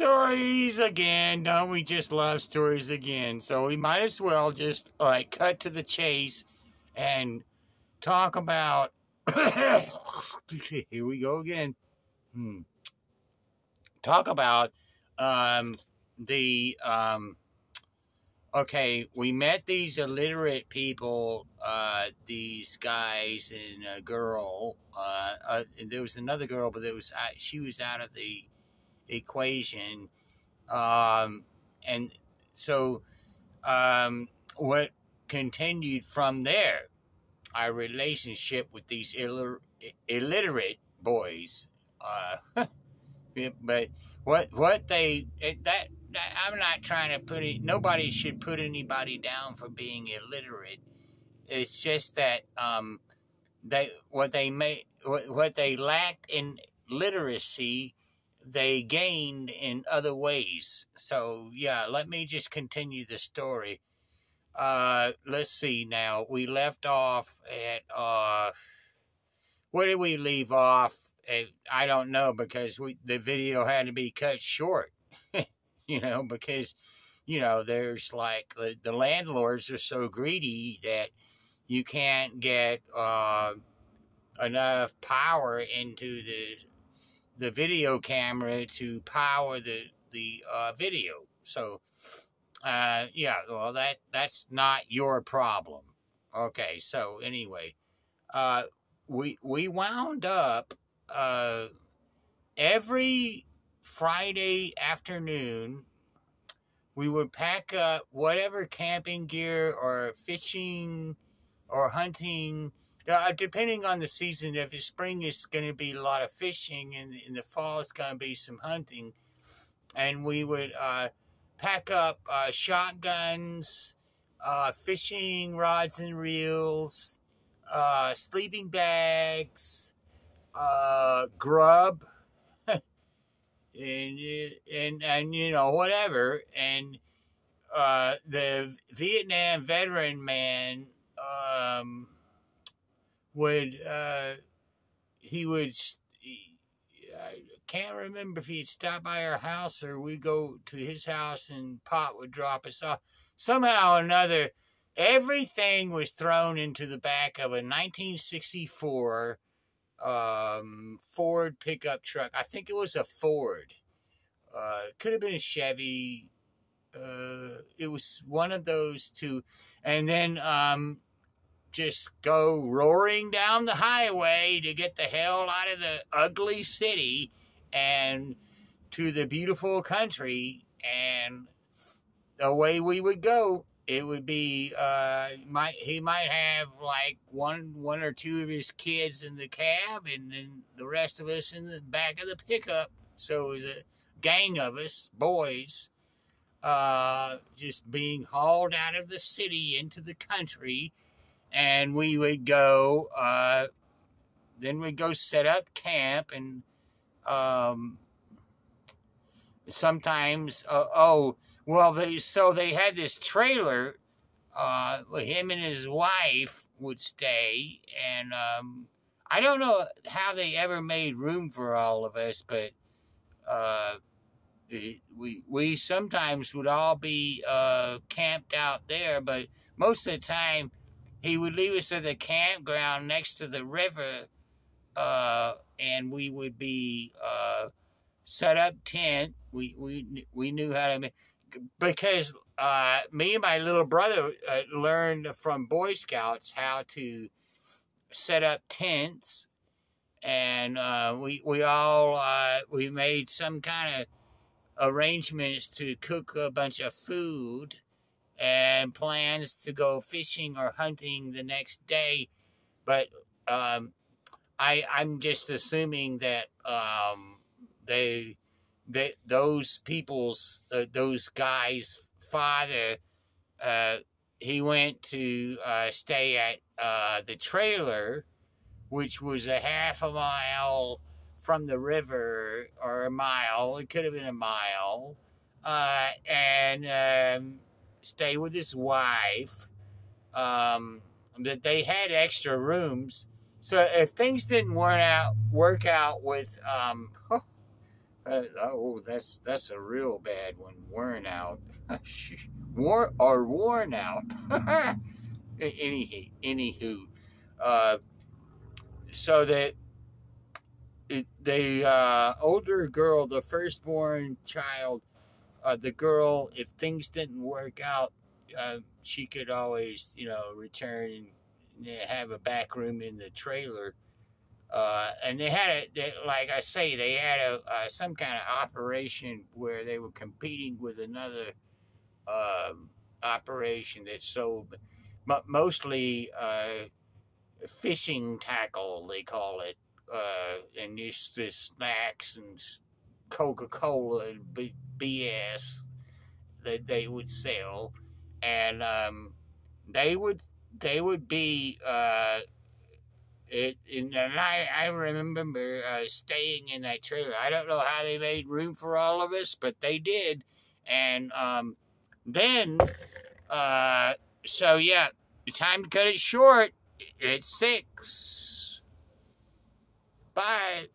stories again. Don't we just love stories again? So we might as well just like cut to the chase and talk about. Here we go again. Hmm. Talk about um, the um, okay, we met these illiterate people, uh, these guys and a girl. Uh, uh, and there was another girl, but there was uh, she was out of the equation. Um, and so, um, what continued from there, our relationship with these Ill- illiterate boys. Uh, but what what they that I'm not trying to put it. Nobody should put anybody down for being illiterate. It's just that um, they what they may what, what they lacked in literacy, they gained in other ways. So yeah, let me just continue the story. Uh, let's see now. We left off at uh, where did we leave off? I don't know because we the video had to be cut short you know, because, you know, there's like the, the landlords are so greedy that you can't get uh, enough power into the the video camera to power the the uh, video. So, uh, yeah, well, that that's not your problem. Okay, so anyway, uh, we we wound up uh, every Friday afternoon, we would pack up whatever camping gear or fishing or hunting, uh, depending on the season. If it's spring, it's going to be a lot of fishing, and in the fall, it's going to be some hunting. And we would uh, pack up uh, shotguns, uh, fishing rods and reels, uh, sleeping bags, uh, grub and and and you know whatever and uh, the Vietnam veteran man um, would uh, he would I can't remember if he'd stop by our house or we'd go to his house and Pop would drop us off. Somehow or another, everything was thrown into the back of a 1964 um, Ford pickup truck. I think it was a Ford. Uh, could have been a Chevy. Uh, it was one of those two. And then um, just go roaring down the highway to get the hell out of the ugly city and to the beautiful country. And away we would go it would be uh might he might have like one one or two of his kids in the cab and then the rest of us in the back of the pickup so it was a gang of us boys uh just being hauled out of the city into the country and we would go uh then we'd go set up camp and um sometimes uh, oh well, they so they had this trailer. Uh, him and his wife would stay, and um, I don't know how they ever made room for all of us, but uh, we we sometimes would all be uh, camped out there, but most of the time he would leave us at the campground next to the river, uh, and we would be uh, set up tent. We we we knew how to make because uh, me and my little brother uh, learned from Boy Scouts how to set up tents, and uh, we we all uh, we made some kind of arrangements to cook a bunch of food and plans to go fishing or hunting the next day, but um, I I'm just assuming that um, they that those people's uh, those guys' father uh, he went to uh, stay at uh, the trailer, which was a half a mile from the river or a mile. It could have been a mile, uh, and um, stay with his wife. Um, that they had extra rooms. So if things didn't work out, work out with um, Uh, oh, that's that's a real bad one. Worn out, war or worn out. any anywho, uh, so that it, the uh, older girl, the firstborn child, uh, the girl, if things didn't work out, uh, she could always, you know, return and have a back room in the trailer. Uh, and they had a, they, like I say, they had a uh, some kind of operation where they were competing with another um, operation that sold mostly uh, fishing tackle, they call it, uh, and this, this snacks and Coca Cola and B- BS that they would sell, and um, they would they would be uh, it, and I, I remember uh, staying in that trailer. I don't know how they made room for all of us, but they did. And um, then, uh, so yeah, time to cut it short. It's six. Bye.